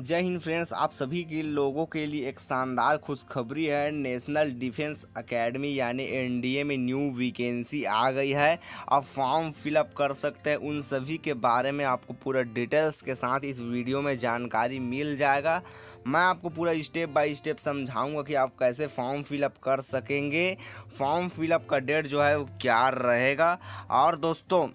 जय हिंद फ्रेंड्स, आप सभी के लोगों के लिए एक शानदार खुशखबरी है। नेशनल डिफेंस एकेडमी यानी एनडीए में न्यू वैकेंसी आ गई है। आप फॉर्म फिलअप कर सकते हैं। उन सभी के बारे में आपको पूरा डिटेल्स के साथ इस वीडियो में जानकारी मिल जाएगा। मैं आपको पूरा स्टेप बाय स्टेप समझाऊँगा कि आप कैसे फॉर्म फिलअप कर सकेंगे। फॉर्म फिलअप का डेट जो है वो क्या रहेगा। और दोस्तों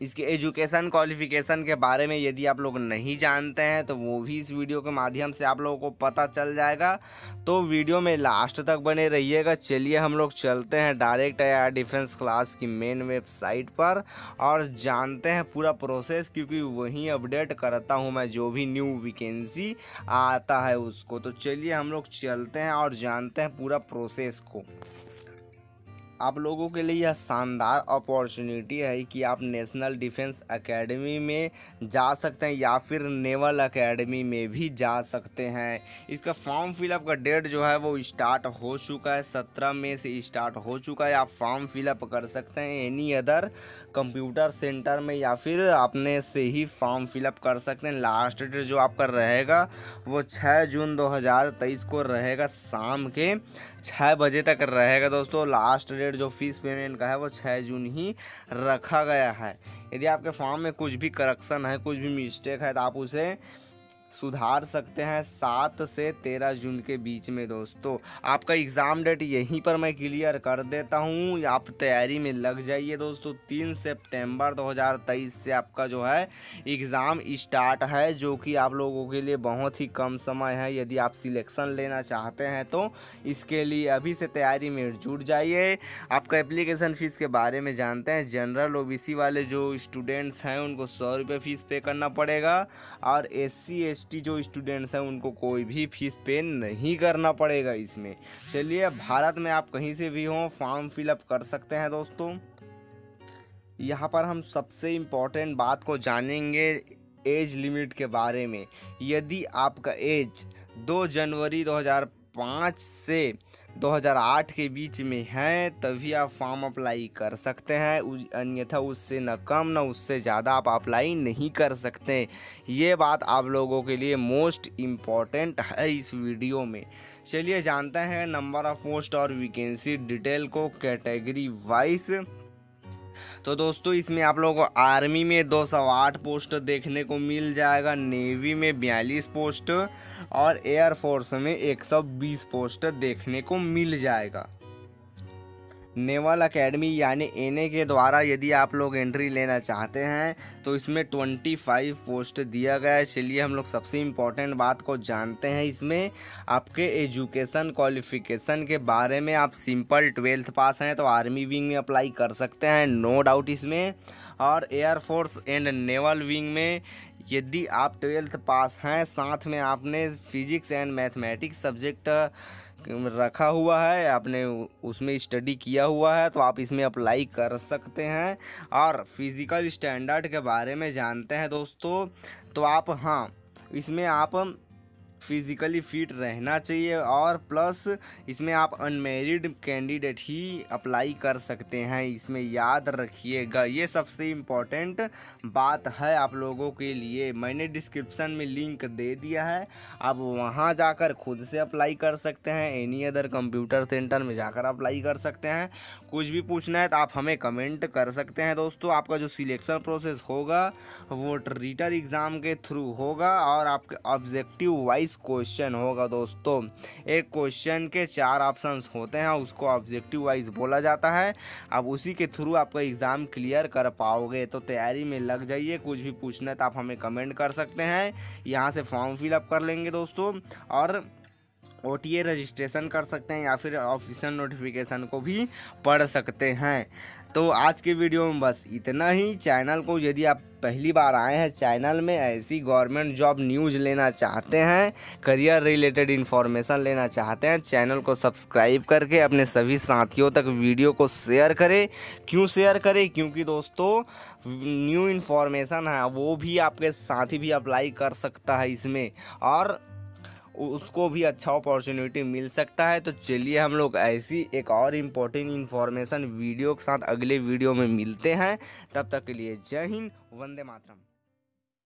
इसके एजुकेशन क्वालिफिकेशन के बारे में यदि आप लोग नहीं जानते हैं तो वो भी इस वीडियो के माध्यम से आप लोगों को पता चल जाएगा। तो वीडियो में लास्ट तक बने रहिएगा। चलिए हम लोग चलते हैं डायरेक्ट एयर डिफेंस क्लास की मेन वेबसाइट पर और जानते हैं पूरा प्रोसेस, क्योंकि वहीं अपडेट करता हूँ मैं जो भी न्यू वैकेंसी आता है उसको। तो चलिए हम लोग चलते हैं और जानते हैं पूरा प्रोसेस को। आप लोगों के लिए यह शानदार अपॉर्चुनिटी है कि आप नेशनल डिफेंस एकेडमी में जा सकते हैं या फिर नेवल एकेडमी में भी जा सकते हैं। इसका फॉर्म फिलअप का डेट जो है वो स्टार्ट हो चुका है। सत्रह मई से स्टार्ट हो चुका है। आप फॉर्म फिलअप कर सकते हैं एनी अदर कंप्यूटर सेंटर में या फिर अपने से ही फॉर्म फिलअप कर सकते हैं। लास्ट डेट जो आपका रहेगा वो छः जून 2023 को रहेगा। शाम के छः बजे तक रहेगा दोस्तों। लास्ट डेट जो फ़ीस पेमेंट का है, वो छः जून ही रखा गया है। यदि आपके फॉर्म में कुछ भी करेक्शन है, कुछ भी मिस्टेक है तो आप उसे सुधार सकते हैं सात से तेरह जून के बीच में, दोस्तों। आपका एग्ज़ाम डेट यहीं पर मैं क्लियर कर देता हूँ। आप तैयारी में लग जाइए, दोस्तों। तीन सितंबर 2023 से आपका जो है एग्ज़ाम स्टार्ट है, जो कि आप लोगों के लिए बहुत ही कम समय है। यदि आप सिलेक्शन लेना चाहते हैं तो इसके लिए अभी से तैयारी में जुट जाइए। आपका एप्लीकेशन फ़ीस के बारे में जानते हैं। जनरल ओबीसी वाले जो स्टूडेंट्स हैं, उनको सौ रुपये फ़ीस पे करना पड़ेगा। और एस सी एसटी जो स्टूडेंट्स हैं, उनको कोई भी फ़ीस पे नहीं करना पड़ेगा इसमें। चलिए भारत में आप कहीं से भी हों फॉर्म फिलअप कर सकते हैं दोस्तों। यहाँ पर हम सबसे इम्पोर्टेंट बात को जानेंगे एज लिमिट के बारे में। यदि आपका एज 2 जनवरी 2005 से 2008 के बीच में हैं, तभी आप फॉर्म अप्लाई कर सकते हैं। अन्यथा उससे न कम, न उससे ज़्यादा आप अप्लाई नहीं कर सकते। ये बात आप लोगों के लिए मोस्ट इंपॉर्टेंट है इस वीडियो में। चलिए जानते हैं नंबर ऑफ़ पोस्ट और वैकेंसी डिटेल को कैटेगरी वाइज। तो दोस्तों, इसमें आप लोगों को आर्मी में 208 पोस्ट देखने को मिल जाएगा, नेवी में 42 पोस्ट और एयरफोर्स में 120 पोस्ट देखने को मिल जाएगा। नेवल एकेडमी यानी एनए के द्वारा यदि आप लोग एंट्री लेना चाहते हैं तो इसमें 25 पोस्ट दिया गया है। चलिए हम लोग सबसे इम्पोर्टेंट बात को जानते हैं इसमें। आपके एजुकेशन क्वालिफिकेशन के बारे में आप सिंपल ट्वेल्थ पास हैं तो आर्मी विंग में अप्लाई कर सकते हैं, नो डाउट इसमें। और एयरफोर्स एंड नेवल विंग में यदि आप ट्वेल्थ पास हैं, साथ में आपने फिजिक्स एंड मैथमेटिक्स सब्जेक्ट रखा हुआ है, आपने उसमें स्टडी किया हुआ है तो आप इसमें अप्लाई कर सकते हैं। और फ़िज़िकल स्टैंडर्ड के बारे में जानते हैं दोस्तों तो आप हाँ इसमें आप फिज़िकली फिट रहना चाहिए और प्लस इसमें आप अनमेरिड कैंडिडेट ही अप्लाई कर सकते हैं। इसमें याद रखिएगा। ये सबसे इम्पोर्टेंट बात है आप लोगों के लिए। मैंने डिस्क्रिप्शन में लिंक दे दिया है। आप वहाँ जाकर खुद से अप्लाई कर सकते हैं। एनी अदर कंप्यूटर सेंटर में जाकर अप्लाई कर सकते हैं। कुछ भी पूछना है तो आप हमें कमेंट कर सकते हैं दोस्तों। आपका जो सिलेक्शन प्रोसेस होगा, वो रिटर एग्ज़ाम के थ्रू होगा और आपके ऑब्जेक्टिव वाइज बीस क्वेश्चन होगा दोस्तों। एक क्वेश्चन के चार ऑप्शंस होते हैं, उसको ऑब्जेक्टिव वाइज बोला जाता है। अब उसी के थ्रू आपका एग्ज़ाम क्लियर कर पाओगे तो तैयारी में लग जाइए। कुछ भी पूछना है तो आप हमें कमेंट कर सकते हैं। यहाँ से फॉर्म फिलअप कर लेंगे दोस्तों। और ओटीए रजिस्ट्रेशन कर सकते हैं या फिर ऑफिशियल नोटिफिकेशन को भी पढ़ सकते हैं। तो आज के वीडियो में बस इतना ही। चैनल को यदि आप पहली बार आए हैं चैनल में ऐसी गवर्नमेंट जॉब न्यूज़ लेना चाहते हैं करियर रिलेटेड इन्फॉर्मेशन लेना चाहते हैं चैनल को सब्सक्राइब करके अपने सभी साथियों तक वीडियो को शेयर करें। क्यों शेयर करें? क्योंकि दोस्तों न्यू इन्फॉर्मेशन है, वो भी आपके साथी भी अप्लाई कर सकता है इसमें। और उसको भी अच्छा अपॉर्चुनिटी मिल सकता है। तो चलिए हम लोग ऐसी एक और इम्पोर्टेंट इन्फॉर्मेशन वीडियो के साथ अगले वीडियो में मिलते हैं। तब तक के लिए जय हिंद, वंदे मातरम।